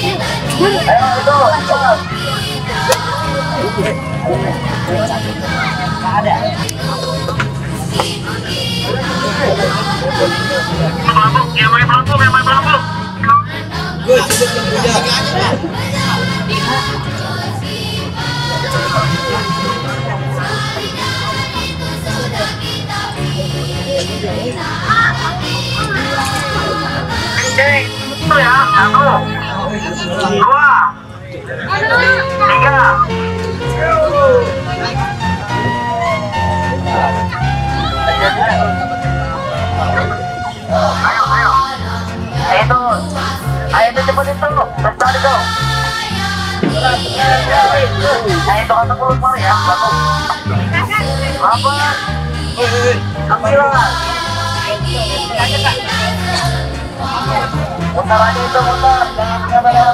belajar. Itu ya, dua, tiga. Ayo, ayo. Ayo itu, ayo itu cepat itu, besar itu. Ayo itu mulut mari ya, satu. Delapan, sembilan. Mutar aja itu bendera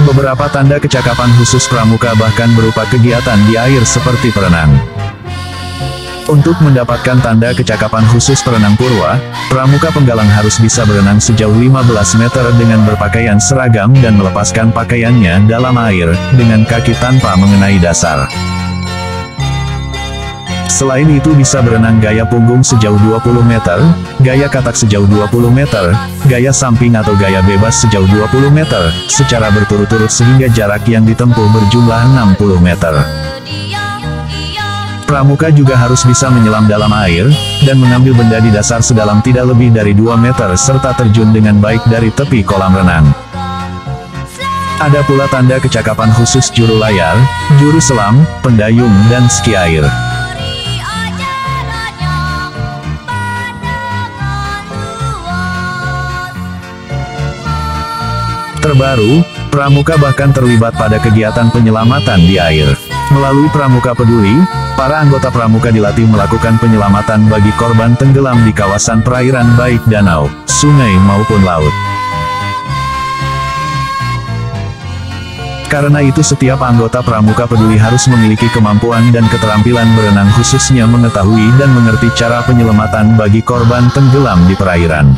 Beberapa tanda kecakapan khusus pramuka bahkan berupa kegiatan di air seperti berenang. Untuk mendapatkan tanda kecakapan khusus perenang purwa, pramuka penggalang harus bisa berenang sejauh 15 meter dengan berpakaian seragam dan melepaskan pakaiannya dalam air, dengan kaki tanpa mengenai dasar. Selain itu bisa berenang gaya punggung sejauh 20 meter, gaya katak sejauh 20 meter, gaya samping atau gaya bebas sejauh 20 meter, secara berturut-turut sehingga jarak yang ditempuh berjumlah 60 meter. Pramuka juga harus bisa menyelam dalam air, dan mengambil benda di dasar sedalam tidak lebih dari 2 meter serta terjun dengan baik dari tepi kolam renang. Ada pula tanda kecakapan khusus juru layar, juru selam, pendayung dan ski air. Terbaru, Pramuka bahkan terlibat pada kegiatan penyelamatan di air. Melalui Pramuka Peduli, para anggota Pramuka dilatih melakukan penyelamatan bagi korban tenggelam di kawasan perairan baik danau, sungai maupun laut. Karena itu setiap anggota Pramuka Peduli harus memiliki kemampuan dan keterampilan berenang khususnya mengetahui dan mengerti cara penyelamatan bagi korban tenggelam di perairan.